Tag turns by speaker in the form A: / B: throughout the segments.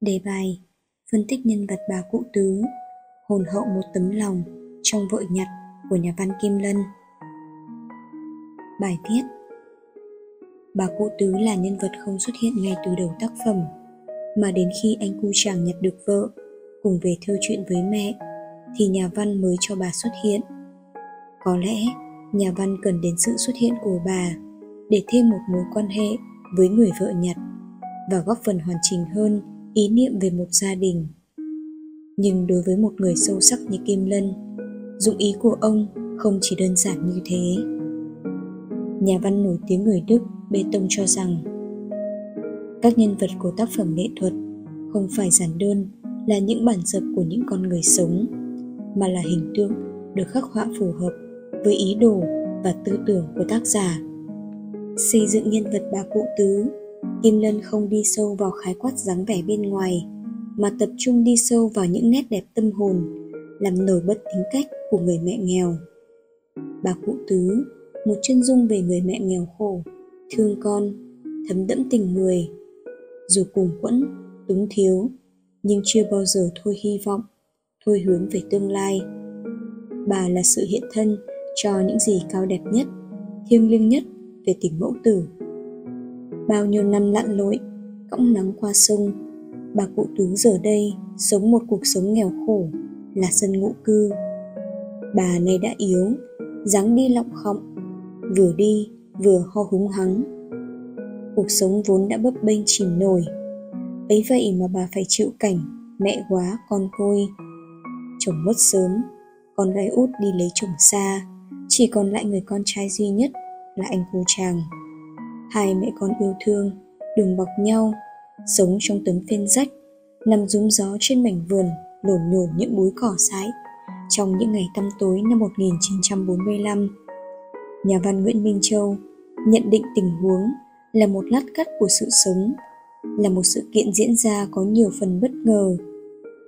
A: Đề bài, Phân tích nhân vật bà cụ tứ, Hồn hậu một tấm lòng Trong vội nhặt của nhà văn Kim Lân. Bài viết, Bà cụ tứ là nhân vật không xuất hiện ngay từ đầu tác phẩm, Mà đến khi anh cu chàng nhặt được vợ, Cùng về thơ chuyện với mẹ, Thì nhà văn mới cho bà xuất hiện. Có lẽ nhà văn cần đến sự xuất hiện của bà Để thêm một mối quan hệ với người vợ nhặt Và góp phần hoàn chỉnh hơn ý niệm về một gia đình. Nhưng đối với một người sâu sắc như kim lân, dụng ý của ông không chỉ đơn giản như thế. Nhà văn nổi tiếng người đức bê tông cho rằng, các nhân vật của tác phẩm nghệ thuật không phải giản đơn là những bản dập của những con người sống, mà là hình tượng được khắc họa phù hợp với ý đồ và tư tưởng của tác giả. Xây dựng nhân vật bà cụ tứ Kim Lân không đi sâu vào khái quát dáng vẻ bên ngoài, mà tập trung đi sâu vào những nét đẹp tâm hồn, làm nổi bật tính cách của người mẹ nghèo. Bà cụ tứ, một chân dung về người mẹ nghèo khổ, thương con, thấm đẫm tình người. Dù cùng quẫn, túng thiếu, nhưng chưa bao giờ thôi hy vọng, thôi hướng về tương lai. Bà là sự hiện thân cho những gì cao đẹp nhất, thiêng liêng nhất về tình mẫu tử bao nhiêu năm lặn lội, cõng nắng qua sông. Bà cụ tú giờ đây sống một cuộc sống nghèo khổ, là dân ngụ cư. Bà này đã yếu, dáng đi lọng khọng, vừa đi vừa ho húng hắng. Cuộc sống vốn đã bấp bênh chìm nổi, ấy vậy mà bà phải chịu cảnh mẹ quá con côi. Chồng mất sớm, con gái út đi lấy chồng xa, chỉ còn lại người con trai duy nhất là anh cô chàng hai mẹ con yêu thương đùm bọc nhau sống trong tấm phên rách nằm rúng gió trên mảnh vườn lổn nhổn những búi cỏ sái trong những ngày tăm tối năm 1945. Nhà văn Nguyễn Minh Châu nhận định tình huống là một lát cắt của sự sống, là một sự kiện diễn ra có nhiều phần bất ngờ.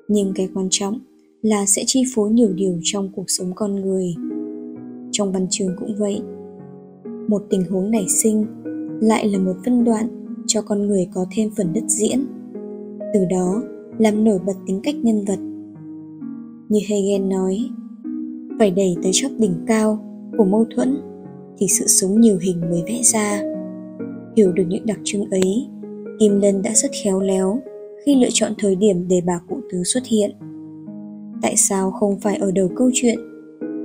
A: Nhưng cái quan trọng là sẽ chi phối nhiều điều trong cuộc sống con người. Trong văn trường cũng vậy. Một tình huống nảy sinh lại là một phân đoạn cho con người có thêm phần đất diễn. Từ đó, làm nổi bật tính cách nhân vật. Như hegel nói, phải đẩy tới chóp đỉnh cao của mâu thuẫn thì sự sống nhiều hình mới vẽ ra. Hiểu được những đặc trưng ấy, kim lân đã rất khéo léo khi lựa chọn thời điểm để bà cụ tứ xuất hiện. Tại sao không phải ở đầu câu chuyện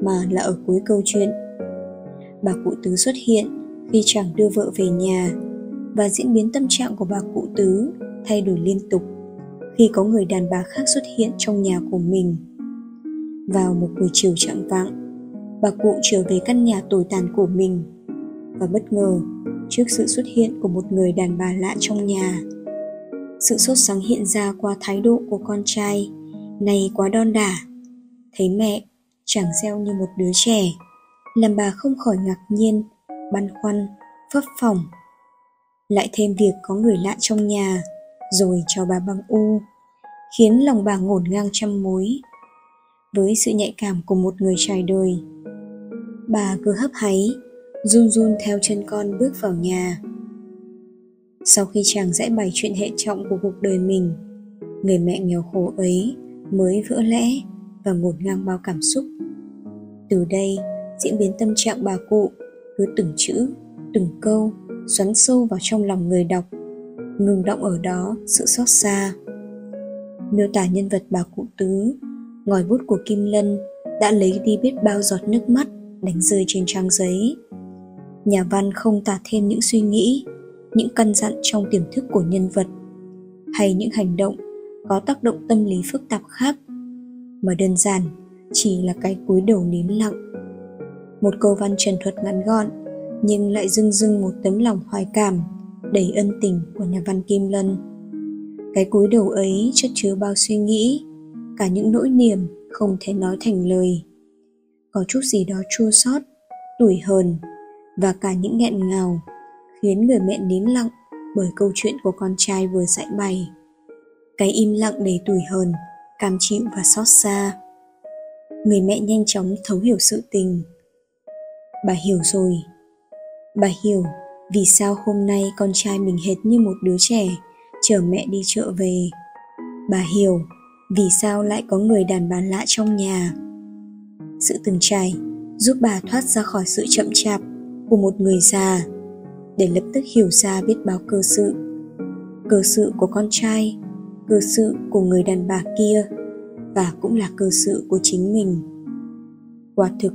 A: mà là ở cuối câu chuyện? Bà cụ tứ xuất hiện khi chàng đưa vợ về nhà và diễn biến tâm trạng của bà cụ tứ thay đổi liên tục khi có người đàn bà khác xuất hiện trong nhà của mình. Vào một buổi chiều trạng vạng, bà cụ trở về căn nhà tồi tàn của mình và bất ngờ trước sự xuất hiện của một người đàn bà lạ trong nhà. Sự sốt sáng hiện ra qua thái độ của con trai này quá đon đả. Thấy mẹ chẳng gieo như một đứa trẻ, làm bà không khỏi ngạc nhiên băn khoăn phấp phỏng. Lại thêm việc có người lạ trong nhà, rồi cho bà băng u, khiến lòng bà ngổn ngang trăm mối. Với sự nhạy cảm của một người trải đời, bà cứ hấp háy, run run theo chân con bước vào nhà. Sau khi chàng giải bày chuyện hệ trọng của cuộc đời mình, người mẹ nghèo khổ ấy mới vỡ lẽ và ngổn ngang bao cảm xúc. Từ đây diễn biến tâm trạng bà cụ cứ từng chữ, từng câu xoắn sâu vào trong lòng người đọc, ngừng động ở đó sự xót xa. Miêu tả nhân vật bà cụ tứ, ngòi bút của kim lân đã lấy đi biết bao giọt nước mắt đánh rơi trên trang giấy. Nhà văn không tả thêm những suy nghĩ, những căn dặn trong tiềm thức của nhân vật, hay những hành động có tác động tâm lý phức tạp khác. Mà đơn giản chỉ là cái cúi đầu nín lặng một câu văn trần thuật ngắn gọn, nhưng lại dưng dưng một tấm lòng hoài cảm, đầy ân tình của nhà văn kim lân. Cái cúi đầu ấy chất chứa bao suy nghĩ, cả những nỗi niềm không thể nói thành lời. Có chút gì đó chua xót, tủi hờn, và cả những nghẹn ngào khiến người mẹ nín lặng bởi câu chuyện của con trai vừa dạy bày cái im lặng đầy tủi hờn, cam chịu và xót xa. Người mẹ nhanh chóng thấu hiểu sự tình bà hiểu rồi. Bà hiểu vì sao hôm nay con trai mình hệt như một đứa trẻ chờ mẹ đi chợ về. Bà hiểu vì sao lại có người đàn bà lạ trong nhà. Sự từng trải giúp bà thoát ra khỏi sự chậm chạp của một người già. Để lập tức hiểu ra biết báo cơ sự. Cơ sự của con trai, cơ sự của người đàn bà kia, và cũng là cơ sự của chính mình. Quả thực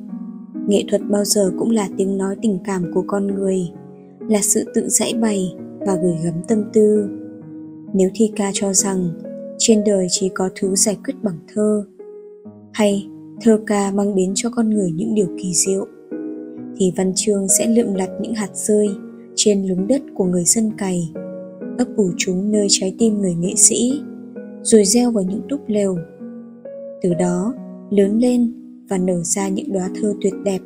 A: nghệ thuật bao giờ cũng là tiếng nói tình cảm của con người, là sự tự giải bày và gửi gắm tâm tư. Nếu thi ca cho rằng trên đời chỉ có thứ giải quyết bằng thơ, hay thơ ca mang đến cho con người những điều kỳ diệu, thì văn chương sẽ lượm lặt những hạt rơi trên lúng đất của người dân cày, ấp ủ chúng nơi trái tim người nghệ sĩ, rồi gieo vào những túp lều. Từ đó, lớn lên và nở ra những đóa thơ tuyệt đẹp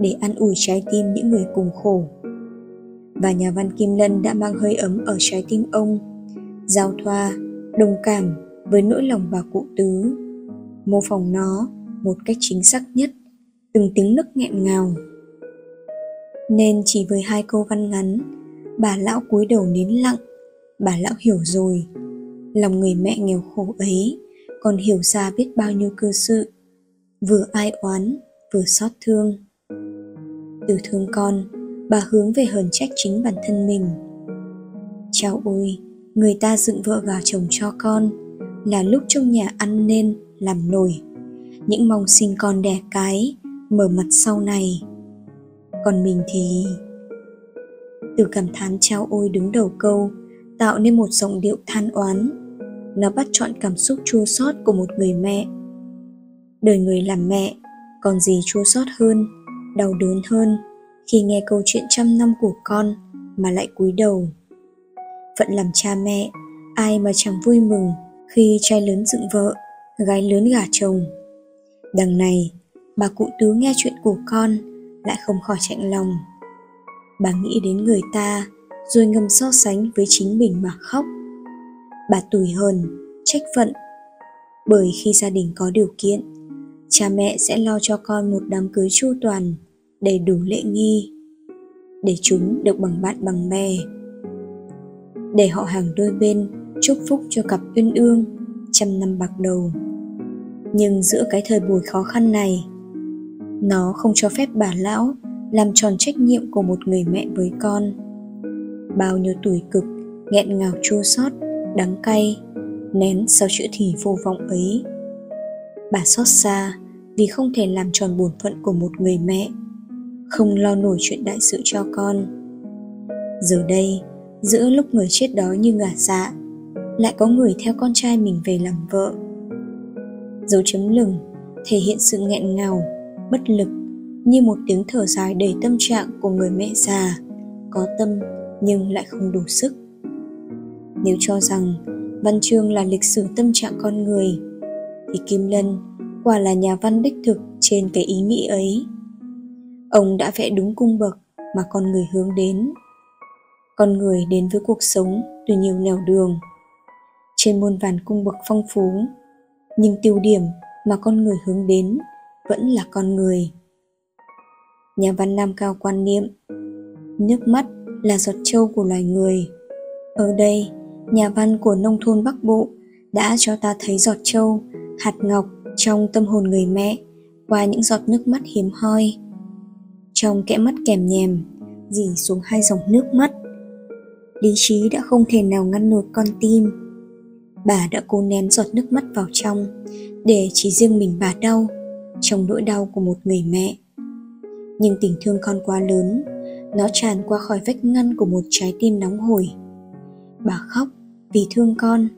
A: để an ủi trái tim những người cùng khổ. Và nhà văn kim lân đã mang hơi ấm ở trái tim ông, giao thoa, đồng cảm với nỗi lòng bà cụ tứ. Mô phỏng nó một cách chính xác nhất, từng tiếng nức nghẹn ngào. Nên chỉ với hai câu văn ngắn, bà lão cúi đầu nín lặng, bà lão hiểu rồi. Lòng người mẹ nghèo khổ ấy còn hiểu ra biết bao nhiêu cơ sự vừa ai oán, vừa xót thương. Từ thương con, bà hướng về hờn trách chính bản thân mình. Chao ôi người ta dựng vợ gà chồng cho con, là lúc trong nhà ăn nên, làm nổi. Những mong sinh con đẻ cái, mở mặt sau này. Còn mình thì? Từ cảm thán trao ôi đứng đầu câu, tạo nên một giọng điệu than oán. Nó bắt chọn cảm xúc chua xót của một người mẹ đời người làm mẹ, còn gì chua xót hơn, đau đớn hơn khi nghe câu chuyện trăm năm của con mà lại cúi đầu. Phận làm cha mẹ, ai mà chẳng vui mừng khi trai lớn dựng vợ, gái lớn gả chồng. Đằng này, bà cụ tứ nghe chuyện của con lại không khỏi chạnh lòng. Bà nghĩ đến người ta rồi ngầm so sánh với chính mình mà khóc. Bà tủi hờn, trách phận, bởi khi gia đình có điều kiện cha mẹ sẽ lo cho con một đám cưới chu toàn, đầy đủ lễ nghi, để chúng được bằng bạn bằng bè. Để họ hàng đôi bên chúc phúc cho cặp uyên ương, trăm năm bạc đầu. Nhưng giữa cái thời buổi khó khăn này, nó không cho phép bà lão làm tròn trách nhiệm của một người mẹ với con. Bao nhiêu tuổi cực, nghẹn ngào chua xót, đắng cay, nén sau chữ thì vô vọng ấy. Bà xót xa vì không thể làm tròn bổn phận của một người mẹ, không lo nổi chuyện đại sự cho con. Giờ đây, giữa lúc người chết đói như ngả dạ lại có người theo con trai mình về làm vợ. Dấu chấm lửng, thể hiện sự nghẹn ngào, bất lực như một tiếng thở dài đầy tâm trạng của người mẹ già, có tâm nhưng lại không đủ sức. Nếu cho rằng văn chương là lịch sử tâm trạng con người, thì kim lân quả là nhà văn đích thực trên cái ý nghĩ ấy. Ông đã vẽ đúng cung bậc mà con người hướng đến. Con người đến với cuộc sống từ nhiều nẻo đường, trên muôn vàn cung bậc phong phú, nhưng tiêu điểm mà con người hướng đến vẫn là con người. Nhà văn nam cao quan niệm, nước mắt là giọt trâu của loài người. Ở đây, nhà văn của nông thôn bắc bộ đã cho ta thấy giọt trâu, hạt ngọc trong tâm hồn người mẹ qua những giọt nước mắt hiếm hoi. Trong kẽ mắt kèm nhèm dỉ xuống hai dòng nước mắt. Lý trí đã không thể nào ngăn nổi con tim. Bà đã cố nén giọt nước mắt vào trong để chỉ riêng mình bà đau trong nỗi đau của một người mẹ. Nhưng tình thương con quá lớn, nó tràn qua khỏi vách ngăn của một trái tim nóng hổi. Bà khóc vì thương con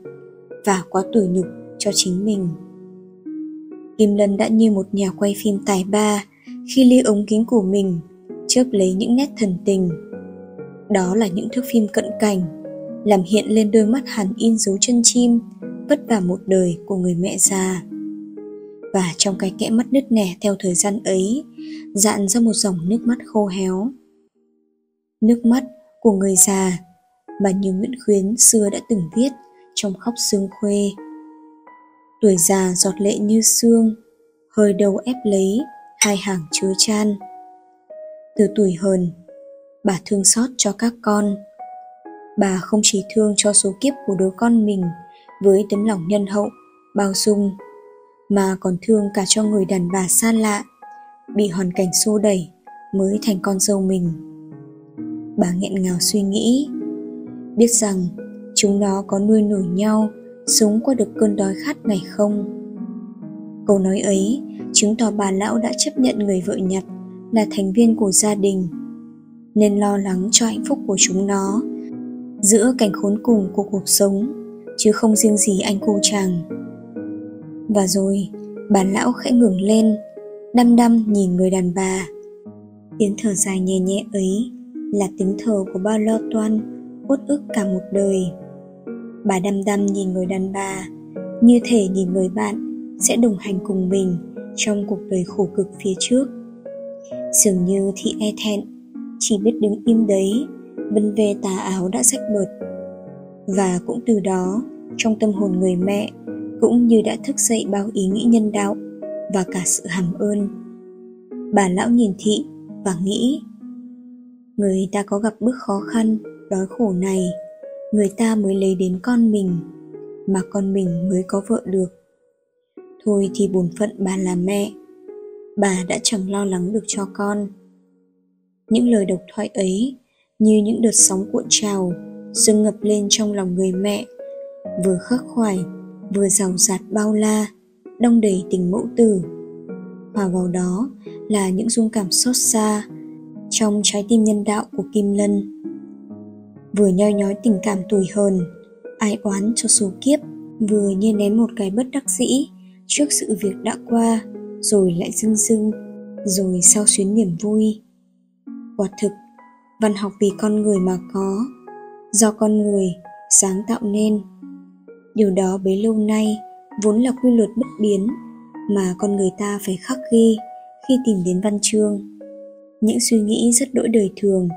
A: và quá tủi nhục cho chính mình kim lân đã như một nhà quay phim tài ba khi ly ống kính của mình, chớp lấy những nét thần tình. Đó là những thước phim cận cảnh, làm hiện lên đôi mắt hẳn in dấu chân chim, vất vả một đời của người mẹ già. Và trong cái kẽ mắt nứt nẻ theo thời gian ấy, dạn ra một dòng nước mắt khô héo. Nước mắt của người già mà như Nguyễn Khuyến xưa đã từng viết trong khóc sương khuê. Tuổi già giọt lệ như xương, hơi đầu ép lấy hai hàng chứa chan. Từ tuổi hờn, bà thương xót cho các con. Bà không chỉ thương cho số kiếp của đứa con mình với tấm lòng nhân hậu, bao dung, mà còn thương cả cho người đàn bà xa lạ, bị hoàn cảnh xô đẩy mới thành con dâu mình. Bà nghẹn ngào suy nghĩ, biết rằng chúng nó có nuôi nổi nhau, sống qua được cơn đói khát này không? Câu nói ấy chứng tỏ bà lão đã chấp nhận người vợ nhặt là thành viên của gia đình. Nên lo lắng cho hạnh phúc của chúng nó giữa cảnh khốn cùng của cuộc sống, chứ không riêng gì anh cô chàng. Và rồi, bà lão khẽ ngừng lên, đăm đăm nhìn người đàn bà. Tiếng thở dài nhẹ nhẹ ấy là tiếng thở của bao lo toan, uất ức cả một đời bà đăm đăm nhìn người đàn bà. Như thể nhìn người bạn sẽ đồng hành cùng mình trong cuộc đời khổ cực phía trước. Dường như thị e thẹn, chỉ biết đứng im đấy, vân về tà áo đã rách bợt và cũng từ đó, trong tâm hồn người mẹ cũng như đã thức dậy bao ý nghĩ nhân đạo và cả sự hàm ơn. Bà lão nhìn thị và nghĩ, người ta có gặp bước khó khăn, đói khổ này người ta mới lấy đến con mình, mà con mình mới có vợ được. Thôi thì bổn phận bà là mẹ, bà đã chẳng lo lắng được cho con. Những lời độc thoại ấy, như những đợt sóng cuộn trào, dâng ngập lên trong lòng người mẹ, vừa khắc khoải, vừa giàu dạt bao la, đong đầy tình mẫu tử. Hòa vào đó là những dung cảm xót xa trong trái tim nhân đạo của kim lân vừa nhoi nhói tình cảm tuổi hờn, ai oán cho số kiếp, vừa như ném một cái bất đắc dĩ trước sự việc đã qua, rồi lại dưng dưng, rồi sao xuyến niềm vui. Quả thực, văn học vì con người mà có, do con người sáng tạo nên. Điều đó bấy lâu nay vốn là quy luật bất biến mà con người ta phải khắc ghi khi tìm đến văn chương. Những suy nghĩ rất đỗi đời thường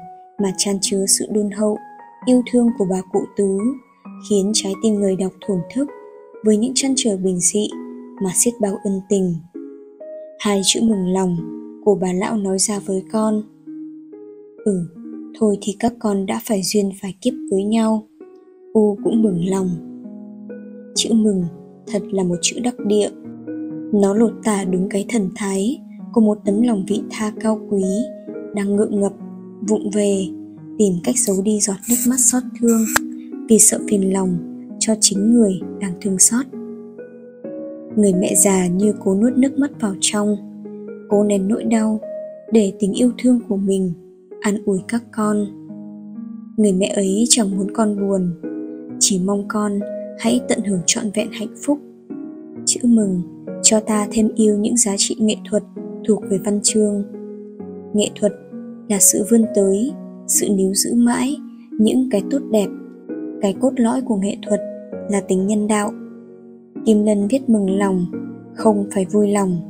A: mà chan chứa sự đôn hậu yêu thương của bà cụ tứ khiến trái tim người đọc thổn thức với những chăn trở bình dị mà xiết bao ân tình. Hai chữ mừng lòng của bà lão nói ra với con. Ừ thôi thì các con đã phải duyên phải kiếp với nhau. U cũng mừng lòng. Chữ mừng thật là một chữ đắc địa. Nó lột tả đúng cái thần thái của một tấm lòng vị tha cao quý đang ngượng ngập, vụng về tìm cách giấu đi giọt nước mắt xót thương vì sợ phiền lòng cho chính người đang thương xót. Người mẹ già như cố nuốt nước mắt vào trong, cố nén nỗi đau để tình yêu thương của mình an ủi các con. Người mẹ ấy chẳng muốn con buồn, chỉ mong con hãy tận hưởng trọn vẹn hạnh phúc. Chữ mừng cho ta thêm yêu những giá trị nghệ thuật thuộc về văn chương. Nghệ thuật là sự vươn tới sự níu giữ mãi, những cái tốt đẹp, cái cốt lõi của nghệ thuật là tính nhân đạo. Kim lân viết mừng lòng, không phải vui lòng.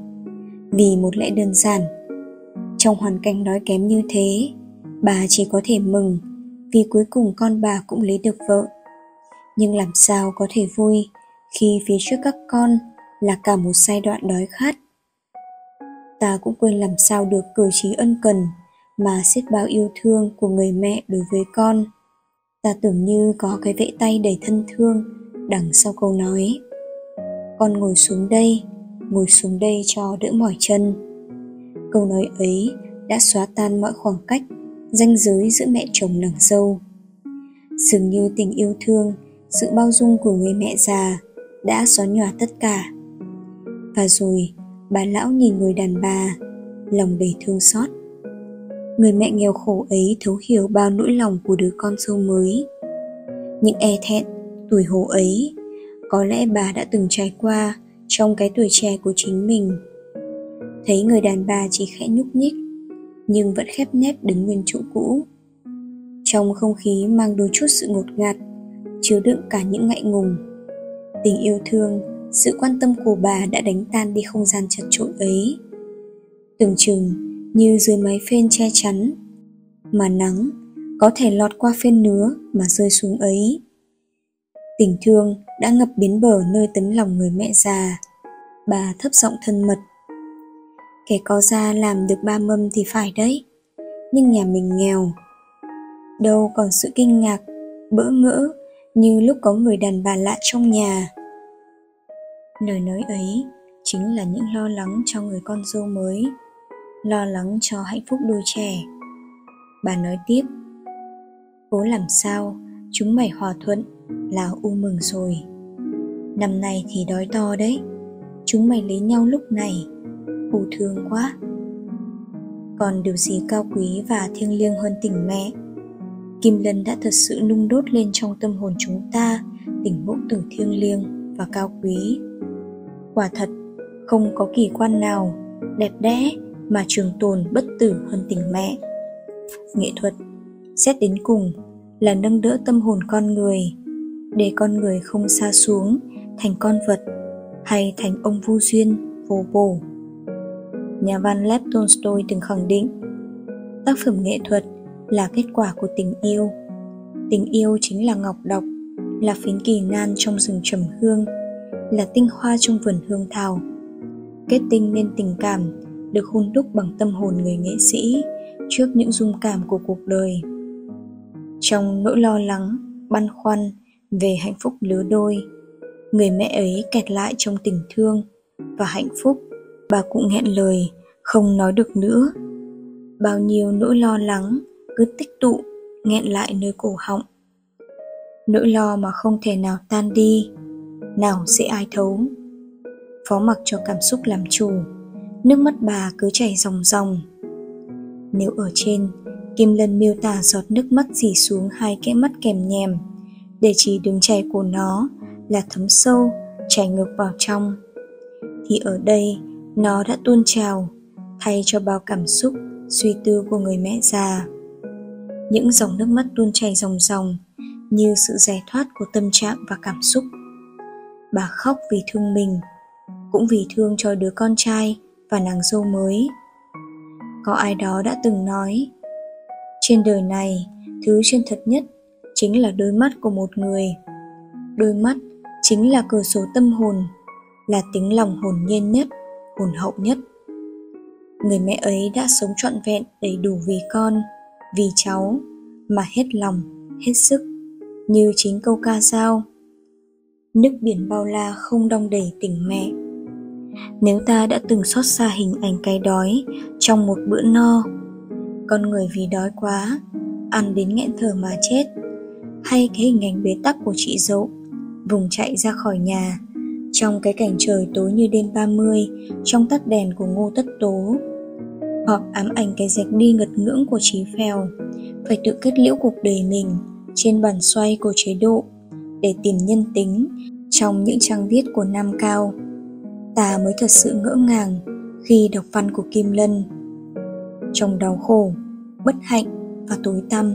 A: Vì một lẽ đơn giản, trong hoàn cảnh đói kém như thế, bà chỉ có thể mừng vì cuối cùng con bà cũng lấy được vợ. Nhưng làm sao có thể vui khi phía trước các con là cả một giai đoạn đói khát? Ta cũng quên làm sao được cử chỉ ân cần mà xiết bao yêu thương của người mẹ đối với con. Ta tưởng như có cái vẫy tay đầy thân thương đằng sau câu nói, con ngồi xuống đây, ngồi xuống đây cho đỡ mỏi chân. Câu nói ấy đã xóa tan mọi khoảng cách, ranh giới giữa mẹ chồng nàng dâu. Dường như tình yêu thương, sự bao dung của người mẹ già đã xóa nhòa tất cả. Và rồi, bà lão nhìn người đàn bà, lòng đầy thương xót người mẹ nghèo khổ ấy thấu hiểu bao nỗi lòng của đứa con sâu mới. Những e thẹn, tuổi hồ ấy, có lẽ bà đã từng trải qua trong cái tuổi trẻ của chính mình. Thấy người đàn bà chỉ khẽ nhúc nhích, nhưng vẫn khép nép đứng nguyên chỗ cũ. Trong không khí mang đôi chút sự ngột ngạt, chứa đựng cả những ngại ngùng, tình yêu thương, sự quan tâm của bà đã đánh tan đi không gian chật trội ấy. Tưởng chừng như dưới mái phên che chắn, mà nắng có thể lọt qua phên nứa mà rơi xuống ấy. Tình thương đã ngập biến bờ nơi tấm lòng người mẹ già, bà thấp giọng thân mật. Kẻ có ra làm được ba mâm thì phải đấy, nhưng nhà mình nghèo. Đâu còn sự kinh ngạc, bỡ ngỡ như lúc có người đàn bà lạ trong nhà. Lời nói ấy chính là những lo lắng cho người con dâu mới lo lắng cho hạnh phúc đôi trẻ. Bà nói tiếp, cố làm sao, chúng mày hòa thuận là u mừng rồi. Năm nay thì đói to đấy, chúng mày lấy nhau lúc này u thương quá. Còn điều gì cao quý và thiêng liêng hơn tình mẹ? Kim lân đã thật sự nung đốt lên trong tâm hồn chúng ta tình mẫu tử thiêng liêng và cao quý. Quả thật, không có kỳ quan nào đẹp đẽ mà trường tồn bất tử hơn tình mẹ. Nghệ thuật, xét đến cùng, là nâng đỡ tâm hồn con người, để con người không xa xuống thành con vật hay thành ông vô duyên, vô bổ. Nhà văn Lev Tolstoy từng khẳng định, tác phẩm nghệ thuật là kết quả của tình yêu. Tình yêu chính là ngọc độc, là phiến kỳ nan trong rừng trầm hương, là tinh hoa trong vườn hương thảo. Kết tinh nên tình cảm được hôn đúc bằng tâm hồn người nghệ sĩ trước những dung cảm của cuộc đời. Trong nỗi lo lắng, băn khoăn về hạnh phúc lứa đôi, người mẹ ấy kẹt lại trong tình thương và hạnh phúc, bà cũng nghẹn lời, không nói được nữa. Bao nhiêu nỗi lo lắng cứ tích tụ, nghẹn lại nơi cổ họng. Nỗi lo mà không thể nào tan đi, nào sẽ ai thấu. Phó mặc cho cảm xúc làm chủ nước mắt bà cứ chảy ròng ròng. Nếu ở trên, kim lân miêu tả giọt nước mắt dì xuống hai kẽ mắt kèm nhèm, để chỉ đường chảy của nó là thấm sâu, chảy ngược vào trong. Thì ở đây, nó đã tuôn trào, thay cho bao cảm xúc, suy tư của người mẹ già. Những dòng nước mắt tuôn chảy ròng ròng như sự giải thoát của tâm trạng và cảm xúc. Bà khóc vì thương mình, cũng vì thương cho đứa con trai và nàng dâu mới. Có ai đó đã từng nói, trên đời này, thứ chân thật nhất chính là đôi mắt của một người. Đôi mắt chính là cửa sổ tâm hồn, là tính lòng hồn nhiên nhất, hồn hậu nhất. Người mẹ ấy đã sống trọn vẹn đầy đủ vì con, vì cháu, mà hết lòng, hết sức, như chính câu ca dao. Nước biển bao la không đong đầy tình mẹ nếu ta đã từng xót xa hình ảnh cái đói trong một bữa no, con người vì đói quá, ăn đến nghẹn thở mà chết hay cái hình ảnh bế tắc của chị dậu, vùng chạy ra khỏi nhà, trong cái cảnh trời tối như đêm 30 trong tắt đèn của ngô tất tố hoặc ám ảnh cái rạch đi ngật ngưỡng của trí phèo, phải tự kết liễu cuộc đời mình trên bàn xoay của chế độ để tìm nhân tính trong những trang viết của Nam Cao. Ta mới thật sự ngỡ ngàng khi đọc văn của Kim Lân. Trong đau khổ, bất hạnh và tối tăm,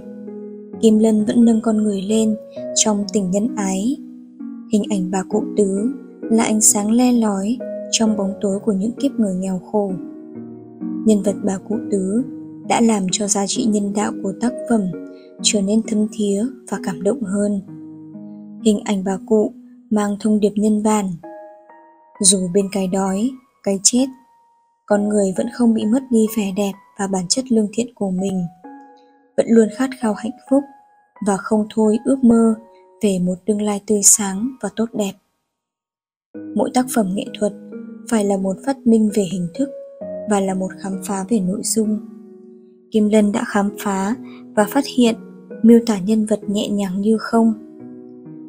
A: Kim Lân vẫn nâng con người lên trong tình nhân ái. Hình ảnh bà cụ tứ là ánh sáng le lói trong bóng tối của những kiếp người nghèo khổ. Nhân vật bà cụ tứ đã làm cho giá trị nhân đạo của tác phẩm trở nên thâm thía và cảm động hơn hình ảnh bà cụ mang thông điệp nhân bản dù bên cái đói, cái chết, con người vẫn không bị mất đi vẻ đẹp và bản chất lương thiện của mình. Vẫn luôn khát khao hạnh phúc và không thôi ước mơ về một tương lai tươi sáng và tốt đẹp. Mỗi tác phẩm nghệ thuật phải là một phát minh về hình thức và là một khám phá về nội dung. Kim lân đã khám phá và phát hiện miêu tả nhân vật nhẹ nhàng như không.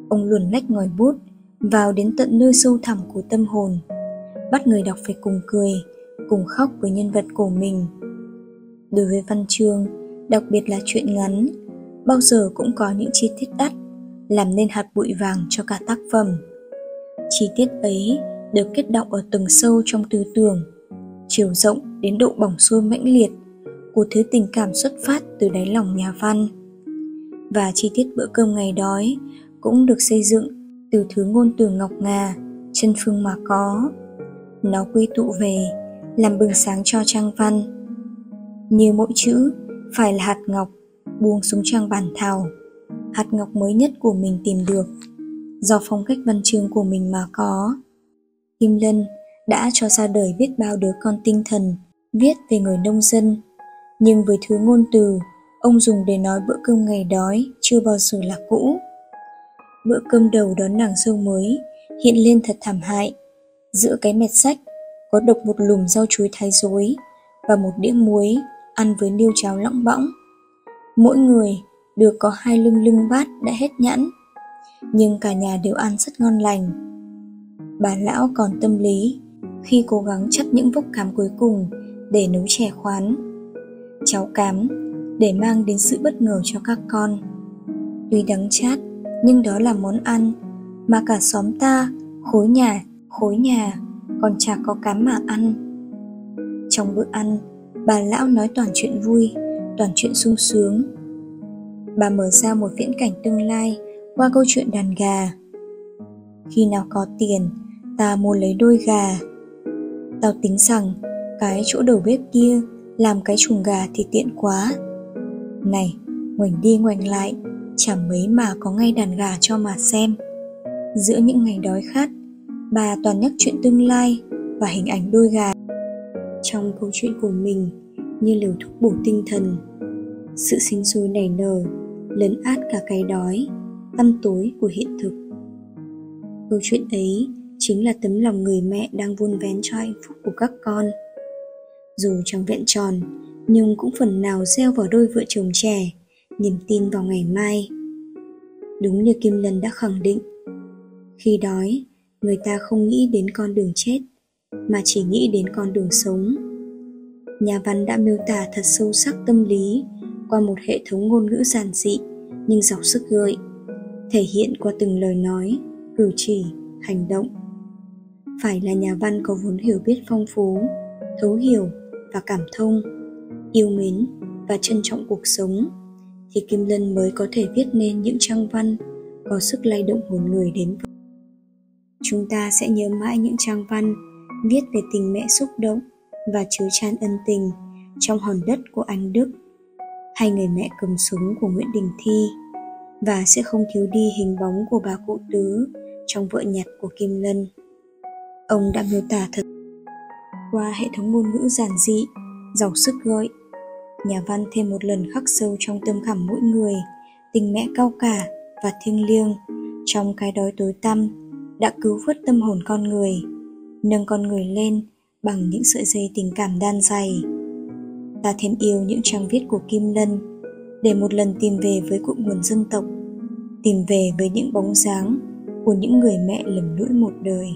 A: Ông luồn lách ngòi bút vào đến tận nơi sâu thẳm của tâm hồn, bắt người đọc phải cùng cười, cùng khóc với nhân vật của mình. Đối với văn chương, đặc biệt là chuyện ngắn, bao giờ cũng có những chi tiết đắt, làm nên hạt bụi vàng cho cả tác phẩm. Chi tiết ấy được kết động ở tầng sâu trong tư tưởng, chiều rộng đến độ bỏng xuôi mãnh liệt của thứ tình cảm xuất phát từ đáy lòng nhà văn. Và chi tiết bữa cơm ngày đói cũng được xây dựng từ thứ ngôn từ ngọc ngà chân phương mà có. Nó quy tụ về, làm bừng sáng cho trang văn. Như mỗi chữ, phải là hạt ngọc, buông xuống trang bản thảo. Hạt ngọc mới nhất của mình tìm được, do phong cách văn chương của mình mà có. Kim lân đã cho ra đời biết bao đứa con tinh thần, viết về người nông dân. Nhưng với thứ ngôn từ, ông dùng để nói bữa cơm ngày đói chưa bao giờ là cũ bữa cơm đầu đón nàng sâu mới hiện lên thật thảm hại. Giữa cái mẹt sách có độc một lùm rau chuối thái rối và một đĩa muối ăn với niêu cháo lõng bõng. Mỗi người được có hai lưng lưng bát đã hết nhãn, nhưng cả nhà đều ăn rất ngon lành. Bà lão còn tâm lý khi cố gắng chấp những vốc cám cuối cùng để nấu chè khoán. Cháu cám để mang đến sự bất ngờ cho các con. Tuy đắng chát, nhưng đó là món ăn mà cả xóm ta, khối nhà, khối nhà, còn chả có cám mà ăn. Trong bữa ăn, bà lão nói toàn chuyện vui, toàn chuyện sung sướng. Bà mở ra một viễn cảnh tương lai qua câu chuyện đàn gà. Khi nào có tiền, ta mua lấy đôi gà. Tao tính rằng cái chỗ đầu bếp kia làm cái chuồng gà thì tiện quá. Này, ngoảnh đi ngoảnh lại, chẳng mấy mà có ngay đàn gà cho mà xem. Giữa những ngày đói khát, bà toàn nhắc chuyện tương lai và hình ảnh đôi gà. Trong câu chuyện của mình, như liều thuốc bổ tinh thần, sự sinh sôi nảy nở, lấn át cả cái đói, tăm tối của hiện thực. Câu chuyện ấy chính là tấm lòng người mẹ đang vun vén cho hạnh phúc của các con. Dù chẳng vẹn tròn, nhưng cũng phần nào gieo vào đôi vợ chồng trẻ niềm tin vào ngày mai. Đúng như Kim Lân đã khẳng định, khi đói, người ta không nghĩ đến con đường chết, mà chỉ nghĩ đến con đường sống. Nhà văn đã miêu tả thật sâu sắc tâm lý qua một hệ thống ngôn ngữ giản dị nhưng giàu sức gợi, thể hiện qua từng lời nói, cử chỉ, hành động. Phải là nhà văn có vốn hiểu biết phong phú, thấu hiểu và cảm thông, yêu mến và trân trọng cuộc sống thì Kim Lân mới có thể viết nên những trang văn có sức lay động hồn người đến vậy. Chúng ta sẽ nhớ mãi những trang văn viết về tình mẹ xúc động và chứa chan ân tình trong hòn đất của anh Đức hay người mẹ cầm súng của Nguyễn Đình Thi và sẽ không thiếu đi hình bóng của bà cụ tứ trong vợ nhặt của Kim Lân. Ông đã miêu tả thật qua hệ thống ngôn ngữ giản dị, giàu sức gợi nhà văn thêm một lần khắc sâu trong tâm khảm mỗi người, tình mẹ cao cả và thiêng liêng. Trong cái đói tối tăm, đã cứu vớt tâm hồn con người, nâng con người lên bằng những sợi dây tình cảm đan dày. Ta thêm yêu những trang viết của kim lân để một lần tìm về với cội nguồn dân tộc, tìm về với những bóng dáng của những người mẹ lầm lũi một đời.